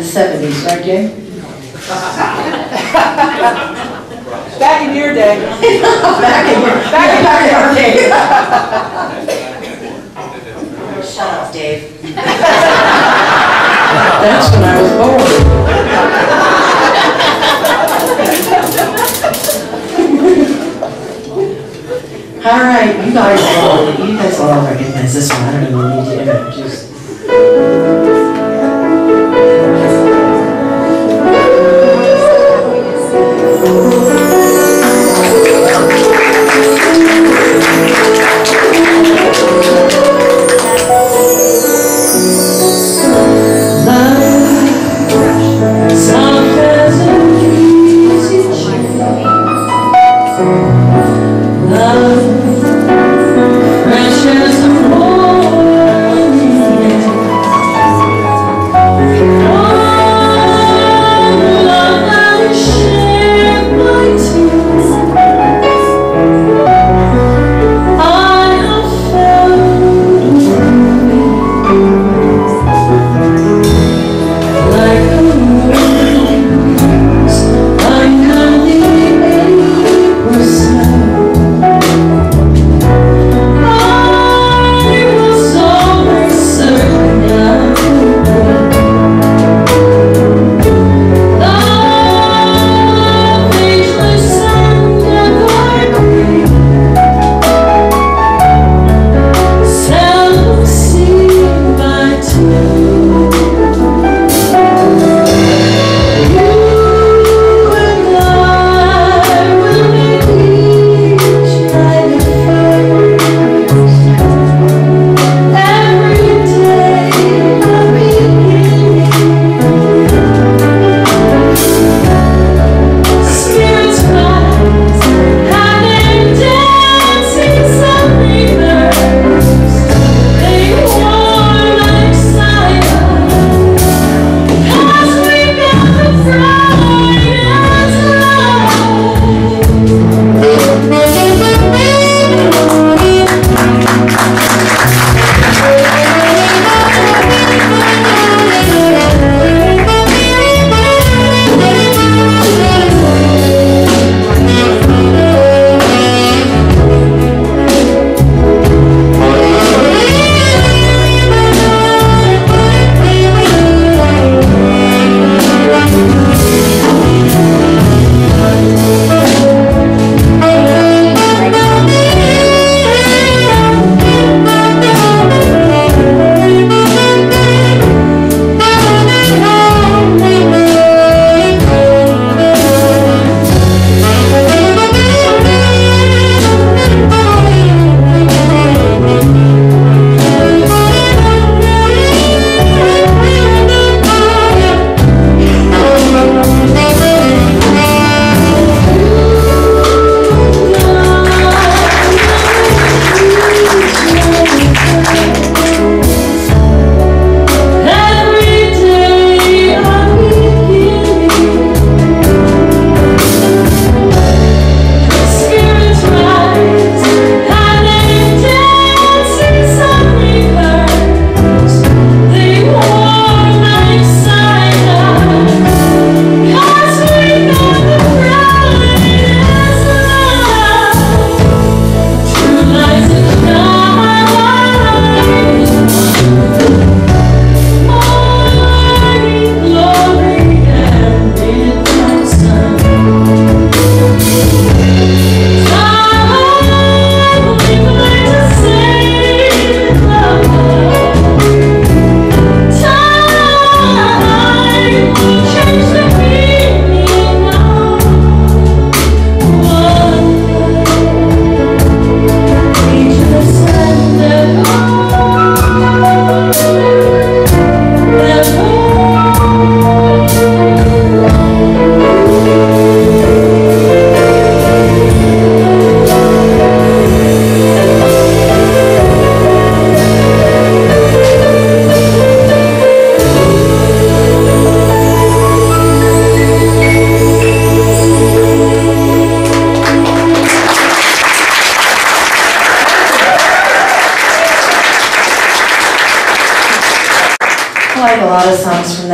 the 70s, right, Jay? Back in your day. back in your, back in your day. Shut up, Dave. That's when I was born. all right, you guys all, you guys all recognize this one. I don't even need to do it.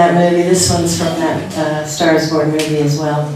that movie. This one's from that uh, Stars Born movie as well.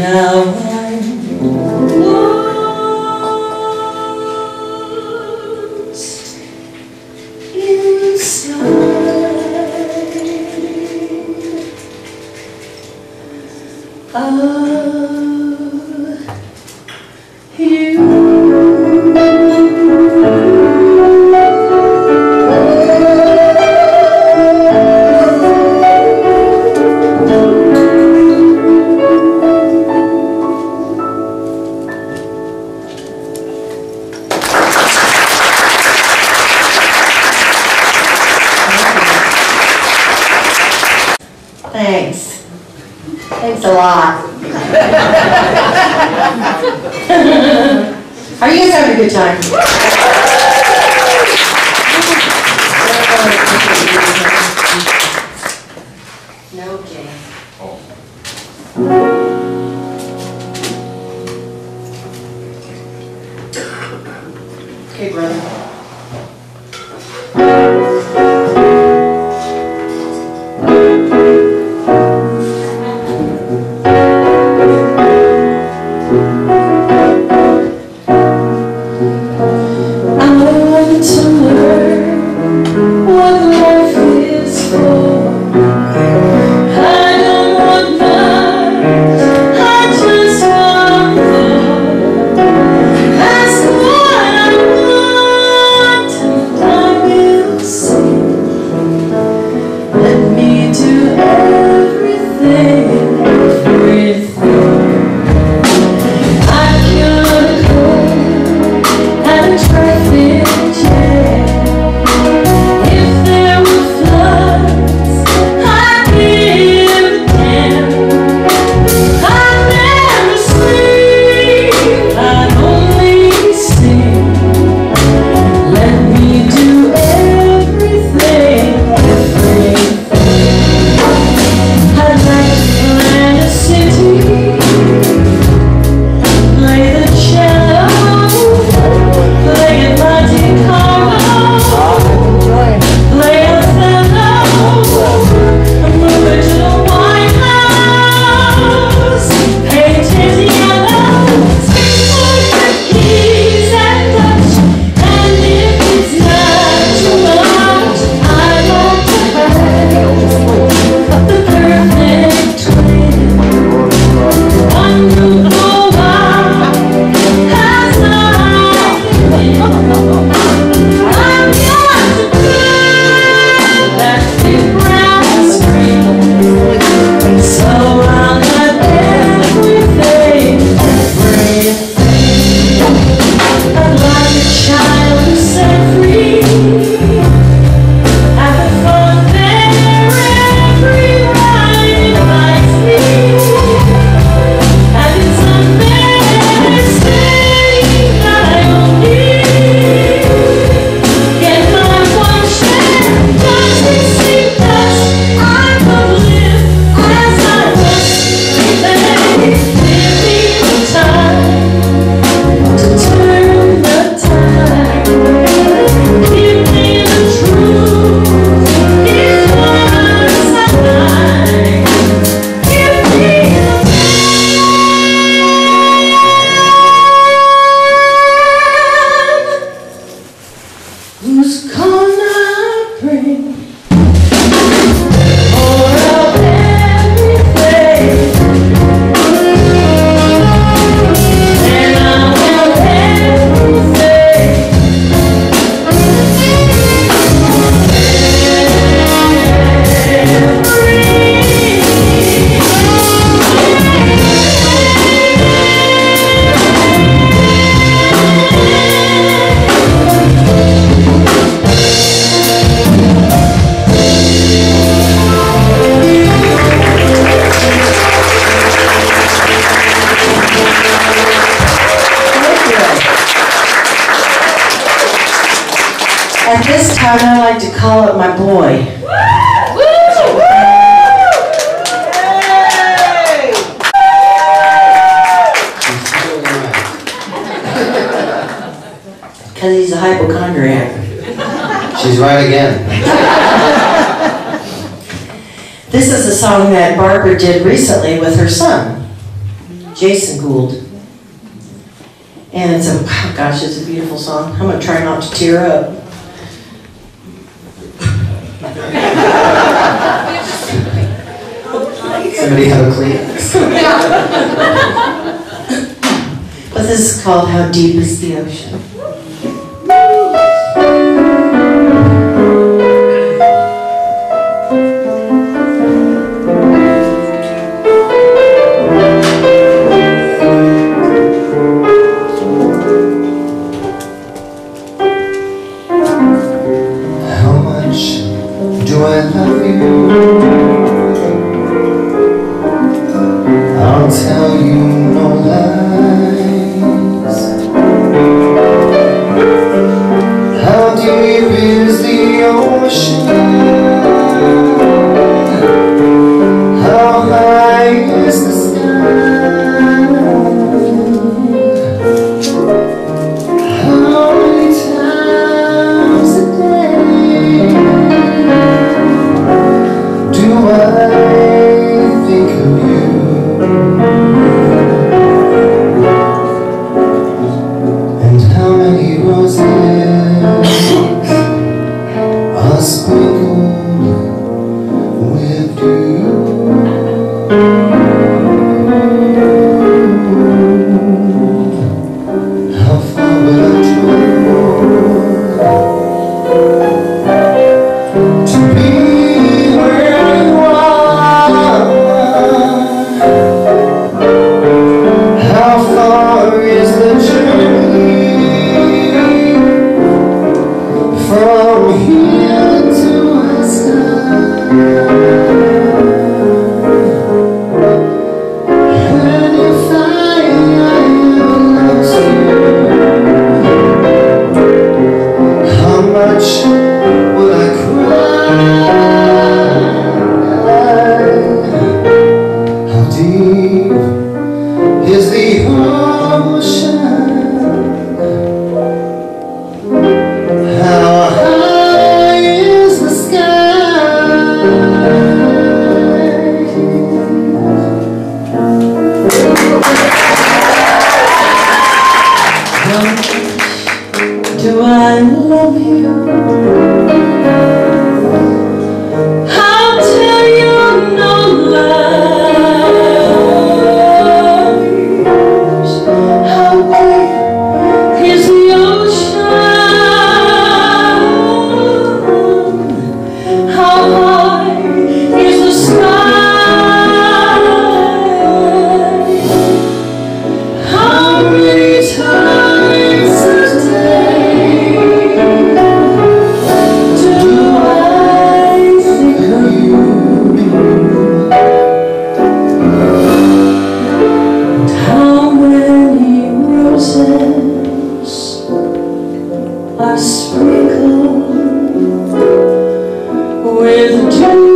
Now Because he's a hypochondriac. She's right again. This is a song that Barbra did recently with her son, Jason Gould. And it's a, oh gosh, it's a beautiful song. I'm gonna try not to tear up. Somebody have a Kleenex. But this is called How Deep is the Ocean. are sprinkle with dew.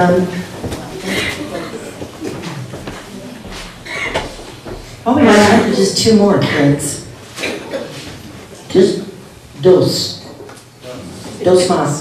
Bud. Oh, time just two more kids. Just dos. Dos más.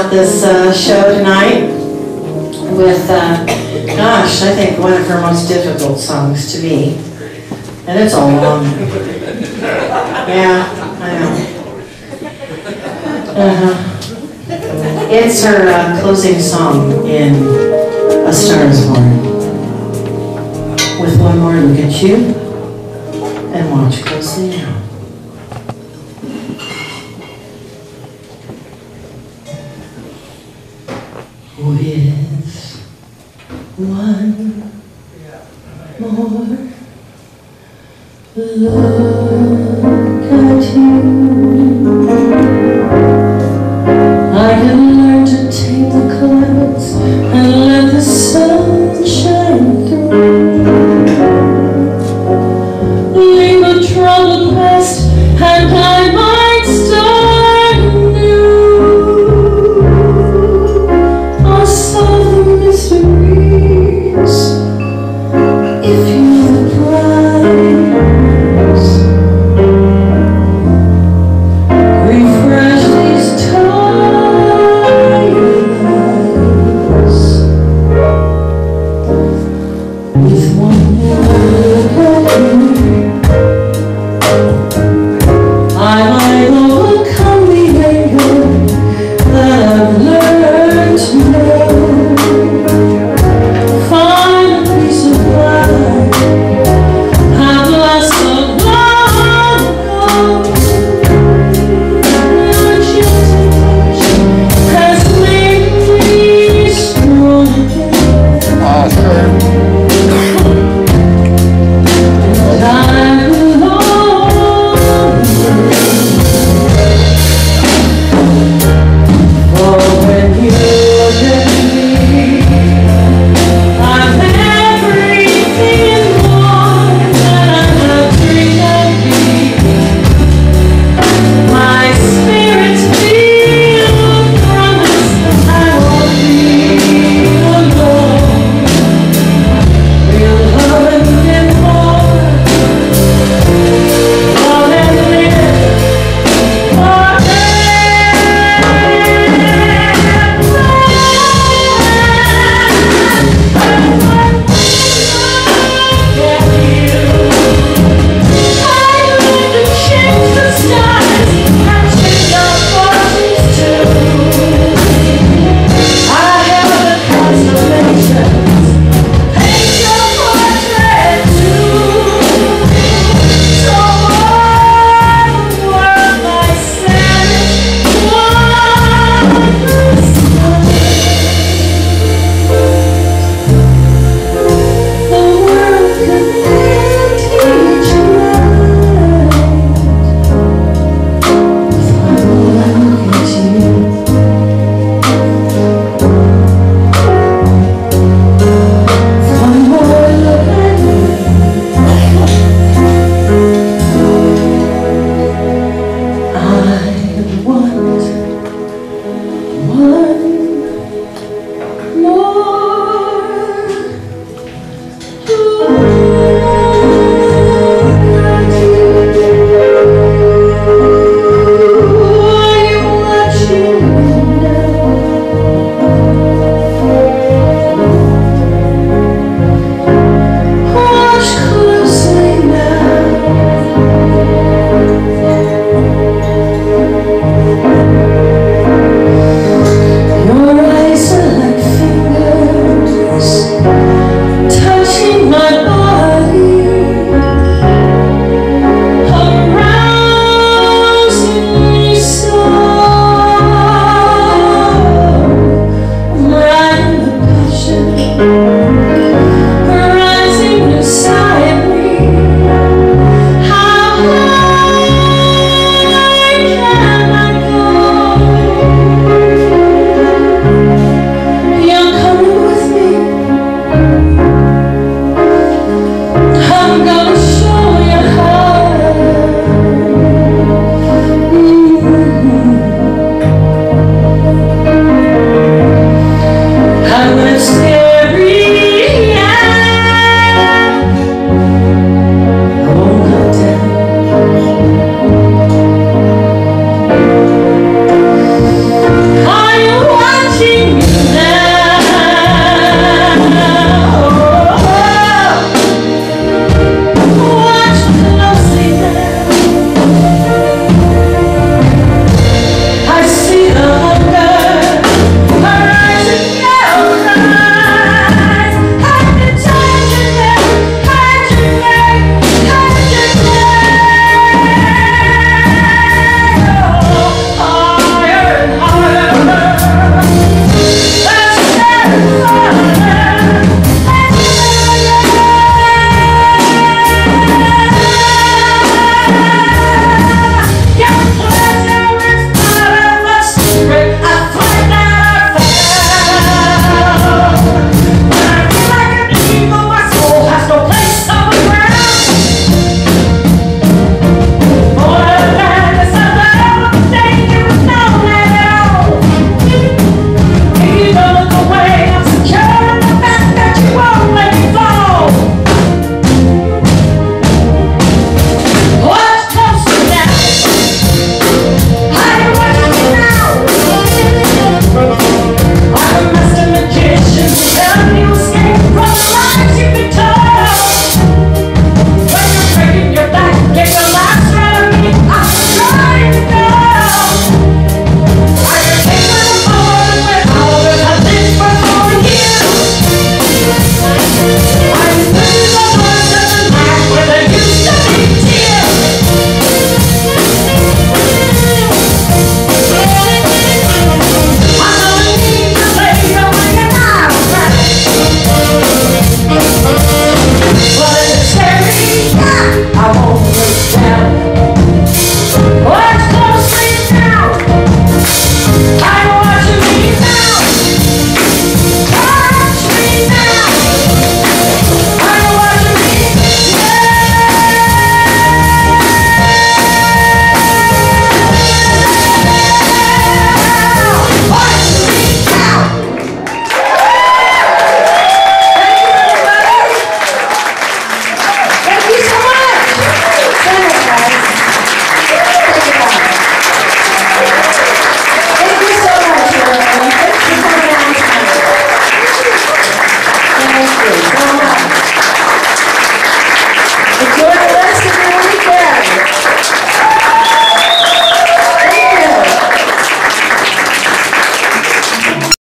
Out this uh, show tonight with, uh, gosh, I think one of her most difficult songs to me. And it's a long. Yeah, I know. Uh-huh. It's her uh, closing song in A Star is Born. With one more look at you look at you, I can learn to take the clouds and let the